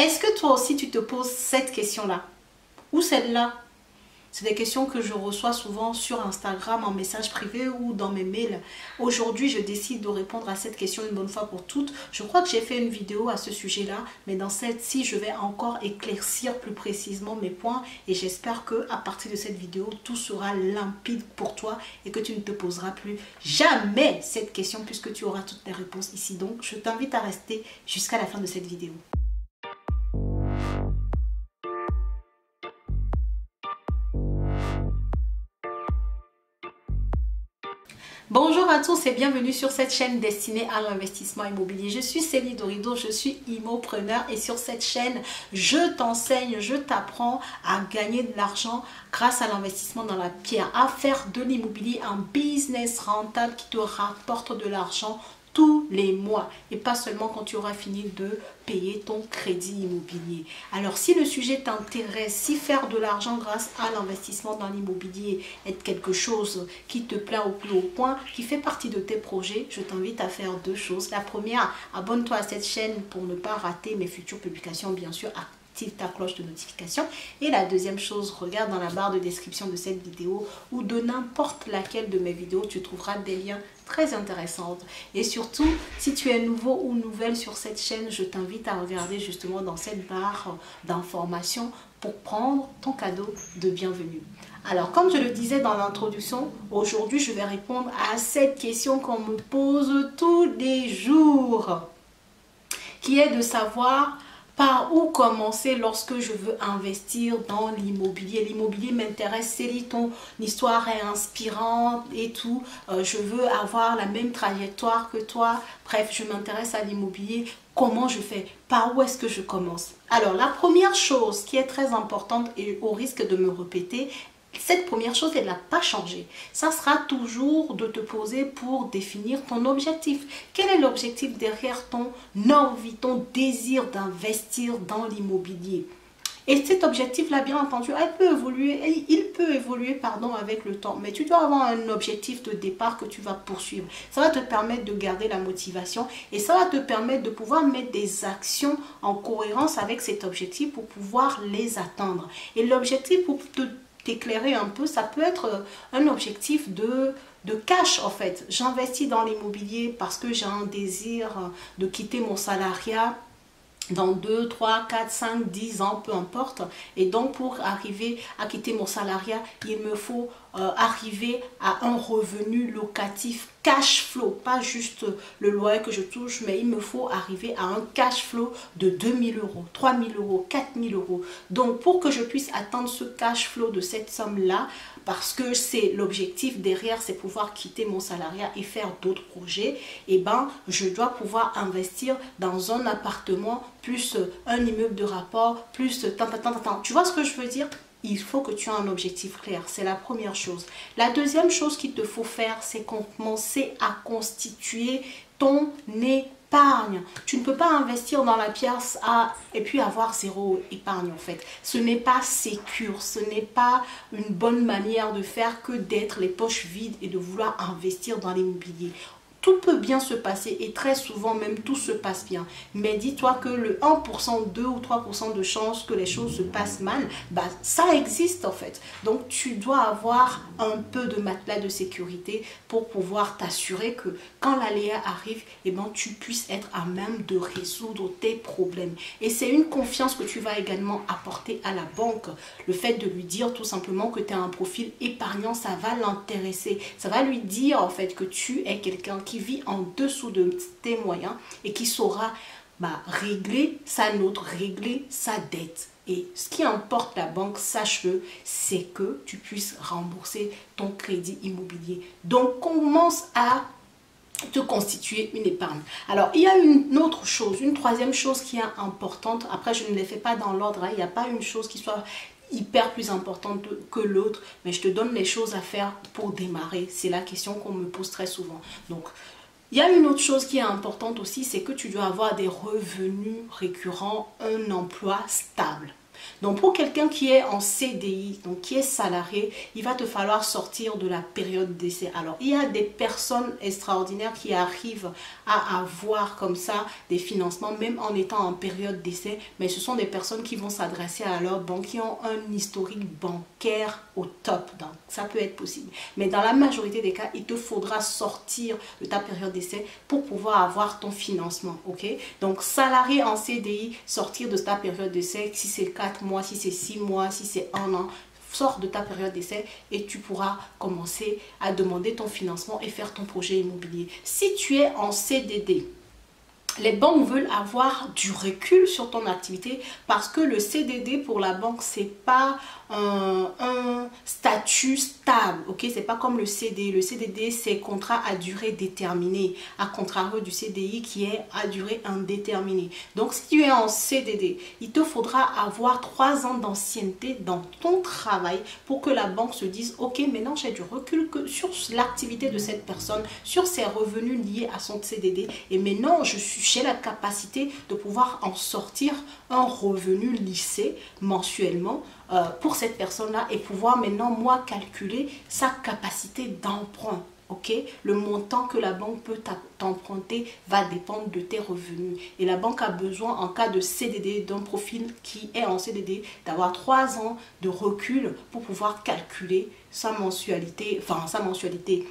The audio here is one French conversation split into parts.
Est-ce que toi aussi tu te poses cette question-là Ou celle-là? C'est des questions que je reçois souvent sur Instagram en message privé ou dans mes mails. Aujourd'hui, je décide de répondre à cette question une bonne fois pour toutes. Je crois que j'ai fait une vidéo à ce sujet-là, mais dans celle-ci, je vais encore éclaircir plus précisément mes points et j'espère que à partir de cette vidéo, tout sera limpide pour toi et que tu ne te poseras plus jamais cette question puisque tu auras toutes les réponses ici. Donc, je t'invite à rester jusqu'à la fin de cette vidéo. Bonjour à tous et bienvenue sur cette chaîne destinée à l'investissement immobilier. Je suis Céline Dorido, je suis immopreneur et sur cette chaîne, je t'enseigne, je t'apprends à gagner de l'argent grâce à l'investissement dans la pierre, à faire de l'immobilier un business rentable qui te rapporte de l'argent tous les mois et pas seulement quand tu auras fini de payer ton crédit immobilier. Alors si le sujet t'intéresse, si faire de l'argent grâce à l'investissement dans l'immobilier est quelque chose qui te plaît au plus haut point, qui fait partie de tes projets, je t'invite à faire deux choses. La première, abonne-toi à cette chaîne pour ne pas rater mes futures publications, bien sûr, ta cloche de notification. Et la deuxième chose, regarde dans la barre de description de cette vidéo ou de n'importe laquelle de mes vidéos, tu trouveras des liens très intéressants. Et surtout, si tu es nouveau ou nouvelle sur cette chaîne, je t'invite à regarder justement dans cette barre d'informations pour prendre ton cadeau de bienvenue. Alors, comme je le disais dans l'introduction, aujourd'hui, je vais répondre à cette question qu'on me pose tous les jours, qui est de savoir par où commencer lorsque je veux investir dans l'immobilier L'immobilier m'intéresse, c'est ton histoire est inspirante et tout. Euh, je veux avoir la même trajectoire que toi. Bref, je m'intéresse à l'immobilier. Comment je fais? Par où est-ce que je commence? Alors, la première chose qui est très importante et au risque de me répéter cette première chose, elle n'a pas changé. Ça sera toujours de te poser pour définir ton objectif. Quel est l'objectif derrière ton envie, ton désir d'investir dans l'immobilier? Et cet objectif-là, bien entendu, elle peut évoluer, il peut évoluer pardon, avec le temps. Mais tu dois avoir un objectif de départ que tu vas poursuivre. Ça va te permettre de garder la motivation et ça va te permettre de pouvoir mettre des actions en cohérence avec cet objectif pour pouvoir les atteindre. Et l'objectif pour te t'éclairer un peu, ça peut être euh, un objectif de, de cash en fait. J'investis dans l'immobilier parce que j'ai un désir euh, de quitter mon salariat dans 2, 3, 4, 5, 10 ans, peu importe. Et donc, pour arriver à quitter mon salariat, il me faut euh, arriver à un revenu locatif cash flow, pas juste le loyer que je touche, mais il me faut arriver à un cash flow de 2000 euros, 3000 euros, 4000 euros. Donc, pour que je puisse atteindre ce cash flow de cette somme-là, parce que c'est l'objectif derrière, c'est pouvoir quitter mon salariat et faire d'autres projets, et eh ben, je dois pouvoir investir dans un appartement, plus un immeuble de rapport, plus tant, tant, tant, Tu vois ce que je veux dire? Il faut que tu aies un objectif clair. C'est la première chose. La deuxième chose qu'il te faut faire, c'est commencer à constituer ton épargne. Tu ne peux pas investir dans la pièce et puis avoir zéro épargne en fait. Ce n'est pas sécure, ce n'est pas une bonne manière de faire que d'être les poches vides et de vouloir investir dans l'immobilier tout peut bien se passer et très souvent même tout se passe bien. Mais dis-toi que le 1%, 2 ou 3% de chance que les choses se passent mal, bah, ça existe en fait. Donc tu dois avoir un peu de matelas de sécurité pour pouvoir t'assurer que quand l'aléa arrive, eh ben, tu puisses être à même de résoudre tes problèmes. Et c'est une confiance que tu vas également apporter à la banque. Le fait de lui dire tout simplement que tu as un profil épargnant, ça va l'intéresser. Ça va lui dire en fait que tu es quelqu'un qui qui vit en dessous de tes moyens et qui saura bah, régler sa note, régler sa dette. Et ce qui importe la banque, sache-le, c'est que tu puisses rembourser ton crédit immobilier. Donc, commence à te constituer une épargne. Alors, il y a une autre chose, une troisième chose qui est importante. Après, je ne les fais pas dans l'ordre. Hein. Il n'y a pas une chose qui soit hyper plus importante que l'autre, mais je te donne les choses à faire pour démarrer. C'est la question qu'on me pose très souvent. Donc, il y a une autre chose qui est importante aussi, c'est que tu dois avoir des revenus récurrents, un emploi stable. Donc pour quelqu'un qui est en CDI, donc qui est salarié, il va te falloir sortir de la période d'essai. Alors il y a des personnes extraordinaires qui arrivent à avoir comme ça des financements même en étant en période d'essai, mais ce sont des personnes qui vont s'adresser à leur banque, qui ont un historique bancaire au top. Donc ça peut être possible. Mais dans la majorité des cas, il te faudra sortir de ta période d'essai pour pouvoir avoir ton financement. ok? Donc salarié en CDI, sortir de ta période d'essai, si c'est 4 mois, si c'est 6 mois, si c'est 1 an, sors de ta période d'essai et tu pourras commencer à demander ton financement et faire ton projet immobilier. Si tu es en CDD, les banques veulent avoir du recul sur ton activité parce que le CDD pour la banque, c'est pas un, statut stable, ok? C'est pas comme le CD. Le CDD, c'est contrat à durée déterminée, à contrario du CDI qui est à durée indéterminée. Donc, si tu es en CDD, il te faudra avoir trois ans d'ancienneté dans ton travail pour que la banque se dise, ok, maintenant j'ai du recul sur l'activité de cette personne, sur ses revenus liés à son CDD. Et maintenant, je suis j'ai la capacité de pouvoir en sortir un revenu lissé mensuellement euh, pour cette personne-là et pouvoir maintenant, moi, calculer sa capacité d'emprunt. Le montant que la banque peut t'emprunter va dépendre de tes revenus. Et la banque a besoin, en cas de CDD, d'un profil qui est en CDD, d'avoir trois ans de recul pour pouvoir calculer sa mensualité, enfin sa mensualité,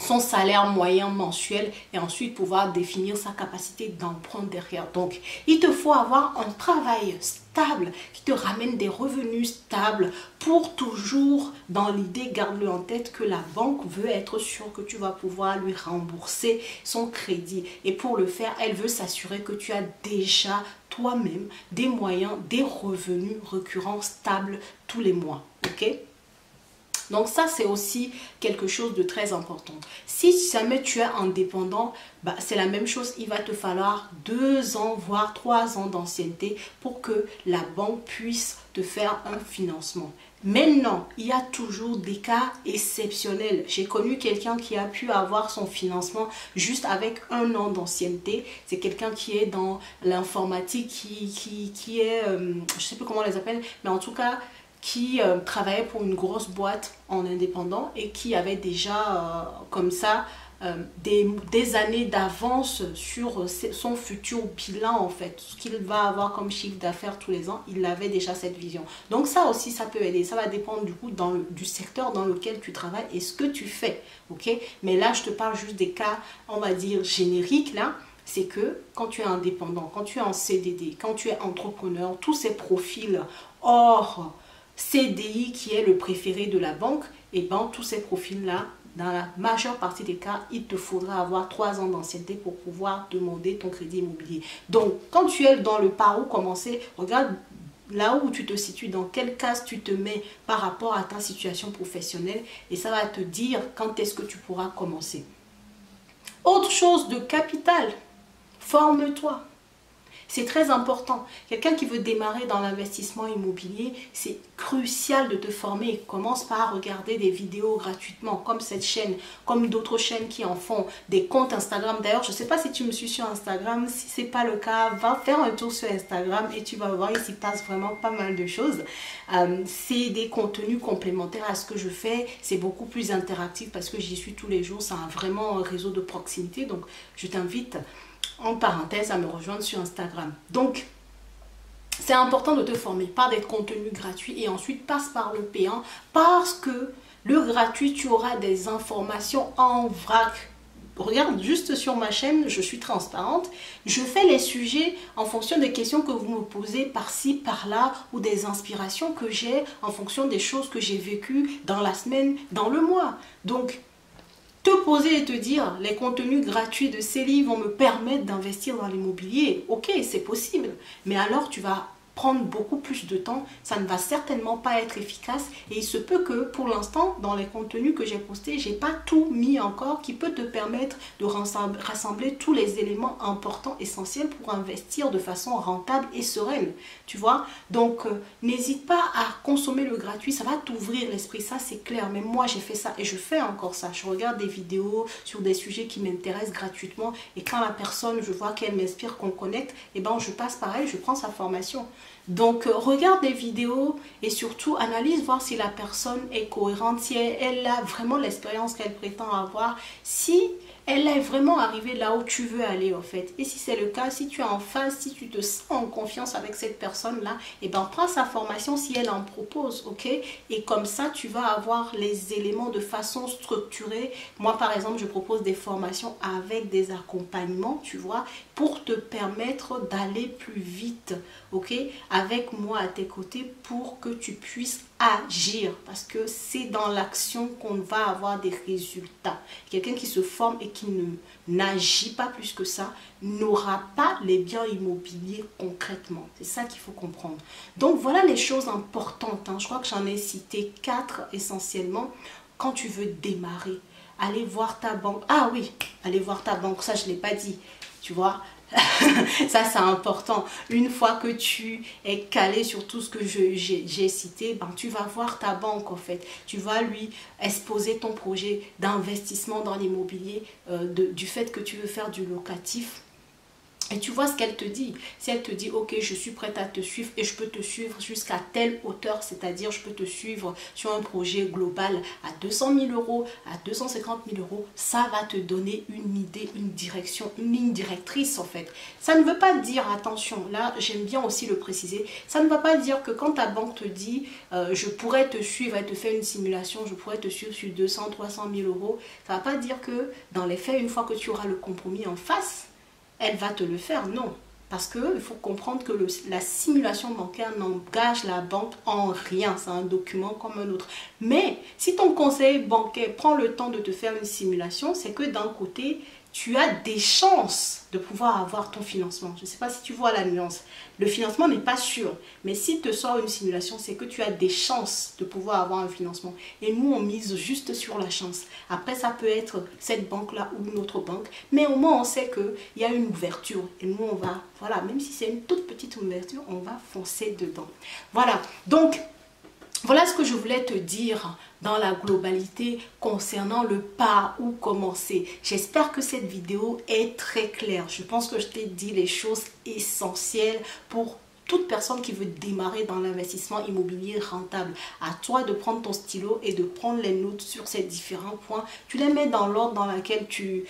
son salaire moyen mensuel et ensuite pouvoir définir sa capacité d'emprunt derrière. Donc, il te faut avoir un travail stable qui te ramène des revenus stables pour toujours, dans l'idée, garde-le en tête que la banque veut être sûre que tu vas pouvoir lui rembourser son crédit. Et pour le faire, elle veut s'assurer que tu as déjà toi-même des moyens, des revenus récurrents stables tous les mois. OK? Donc ça, c'est aussi quelque chose de très important. Si jamais tu es indépendant, bah, c'est la même chose. Il va te falloir deux ans, voire trois ans d'ancienneté pour que la banque puisse te faire un financement. Maintenant, il y a toujours des cas exceptionnels. J'ai connu quelqu'un qui a pu avoir son financement juste avec un an d'ancienneté. C'est quelqu'un qui est dans l'informatique, qui, est, euh, je ne sais plus comment on les appelle, mais en tout cas, qui euh, travaillait pour une grosse boîte en indépendant et qui avait déjà euh, comme ça euh, des, années d'avance sur son futur bilan en fait, ce qu'il va avoir comme chiffre d'affaires tous les ans, il avait déjà cette vision. Donc ça aussi, ça peut aider. Ça va dépendre du coup dans du secteur dans lequel tu travailles et ce que tu fais. ok? Mais là, je te parle juste des cas, on va dire, génériques là c'est que quand tu es indépendant, quand tu es en CDD, quand tu es entrepreneur, tous ces profils hors CDI qui est le préféré de la banque, et bien tous ces profils-là, dans la majeure partie des cas, il te faudra avoir trois ans d'ancienneté pour pouvoir demander ton crédit immobilier. Donc, quand tu es dans le par où commencer, regarde là où tu te situes, dans quelle case tu te mets par rapport à ta situation professionnelle et ça va te dire quand est-ce que tu pourras commencer. Autre chose de capital, forme-toi. C'est très important. Quelqu'un qui veut démarrer dans l'investissement immobilier, c'est crucial de te former. Commence par regarder des vidéos gratuitement, comme cette chaîne, comme d'autres chaînes qui en font, des comptes Instagram. D'ailleurs, je ne sais pas si tu me suis sur Instagram. Si ce n'est pas le cas, va faire un tour sur Instagram et tu vas voir, il passe vraiment pas mal de choses. Euh, c'est des contenus complémentaires à ce que je fais. C'est beaucoup plus interactif parce que j'y suis tous les jours. C'est vraiment un réseau de proximité. Donc, je t'invite en parenthèse à me rejoindre sur Instagram. Donc, c'est important de te former par des contenus gratuits et ensuite passe par le payant parce que le gratuit, tu auras des informations en vrac. Regarde juste sur ma chaîne, je suis transparente. Je fais les sujets en fonction des questions que vous me posez par-ci, par-là ou des inspirations que j'ai en fonction des choses que j'ai vécues dans la semaine, dans le mois. Donc, te poser et te dire les contenus gratuits de ces livres vont me permettre d'investir dans l'immobilier, ok, c'est possible, mais alors tu vas prendre beaucoup plus de temps, ça ne va certainement pas être efficace et il se peut que pour l'instant dans les contenus que j'ai postés, j'ai pas tout mis encore qui peut te permettre de rassembler tous les éléments importants essentiels pour investir de façon rentable et sereine, tu vois? Donc euh, n'hésite pas à consommer le gratuit, ça va t'ouvrir l'esprit, ça c'est clair, mais moi j'ai fait ça et je fais encore ça. Je regarde des vidéos sur des sujets qui m'intéressent gratuitement et quand la personne, je vois qu'elle m'inspire, qu'on connecte, et eh ben je passe pareil, je prends sa formation. Donc, euh, regarde des vidéos et surtout analyse, voir si la personne est cohérente, si elle, a vraiment l'expérience qu'elle prétend avoir, si elle est vraiment arrivée là où tu veux aller en fait. Et si c'est le cas, si tu es en phase, si tu te sens en confiance avec cette personne-là, et eh ben prends sa formation si elle en propose, ok? Et comme ça, tu vas avoir les éléments de façon structurée. Moi, par exemple, je propose des formations avec des accompagnements, tu vois, pour te permettre d'aller plus vite, ok? Avec moi à tes côtés pour que tu puisses agir parce que c'est dans l'action qu'on va avoir des résultats. Quelqu'un qui se forme et qui ne n'agit pas plus que ça n'aura pas les biens immobiliers concrètement. C'est ça qu'il faut comprendre. Donc voilà les choses importantes. Hein. Je crois que j'en ai cité quatre essentiellement. Quand tu veux démarrer, aller voir ta banque. Ah oui, aller voir ta banque, ça je ne l'ai pas dit. Tu vois, ça, c'est important. Une fois que tu es calé sur tout ce que j'ai cité, ben, tu vas voir ta banque en fait. Tu vas lui exposer ton projet d'investissement dans l'immobilier, euh, du fait que tu veux faire du locatif et tu vois ce qu'elle te dit. Si elle te dit, ok, je suis prête à te suivre et je peux te suivre jusqu'à telle hauteur, c'est-à-dire je peux te suivre sur un projet global à 200 000 euros, à 250 000 euros, ça va te donner une idée, une direction, une ligne directrice en fait. Ça ne veut pas dire, attention, là j'aime bien aussi le préciser, ça ne va pas dire que quand ta banque te dit, euh, je pourrais te suivre et te faire une simulation, je pourrais te suivre sur 200, 300 000 euros, ça ne va pas dire que dans les faits, une fois que tu auras le compromis en face, elle va te le faire. Non. Parce qu'il faut comprendre que la simulation bancaire n'engage la banque en rien. C'est un document comme un autre. Mais si ton conseiller bancaire prend le temps de te faire une simulation, c'est que d'un côté, tu as des chances de pouvoir avoir ton financement. Je ne sais pas si tu vois la nuance. Le financement n'est pas sûr, mais si te sort une simulation, c'est que tu as des chances de pouvoir avoir un financement. Et nous, on mise juste sur la chance. Après, ça peut être cette banque-là ou une autre banque, mais au moins, on sait qu'il y a une ouverture. Et nous, on va, voilà, même si c'est une toute petite ouverture, on va foncer dedans. Voilà, donc voilà ce que je voulais te dire dans la globalité concernant le pas où commencer. J'espère que cette vidéo est très claire. Je pense que je t'ai dit les choses essentielles pour toute personne qui veut démarrer dans l'investissement immobilier rentable. À toi de prendre ton stylo et de prendre les notes sur ces différents points. Tu les mets dans l'ordre dans lequel tu,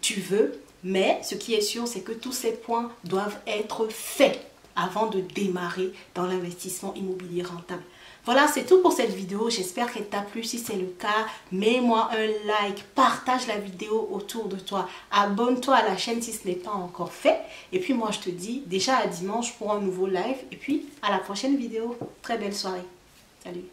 tu veux. Mais ce qui est sûr, c'est que tous ces points doivent être faits avant de démarrer dans l'investissement immobilier rentable. Voilà, c'est tout pour cette vidéo. J'espère qu'elle t'a plu. Si c'est le cas, mets-moi un like, partage la vidéo autour de toi. Abonne-toi à la chaîne si ce n'est pas encore fait. Et puis moi, je te dis déjà à dimanche pour un nouveau live. Et puis à la prochaine vidéo. Très belle soirée. Salut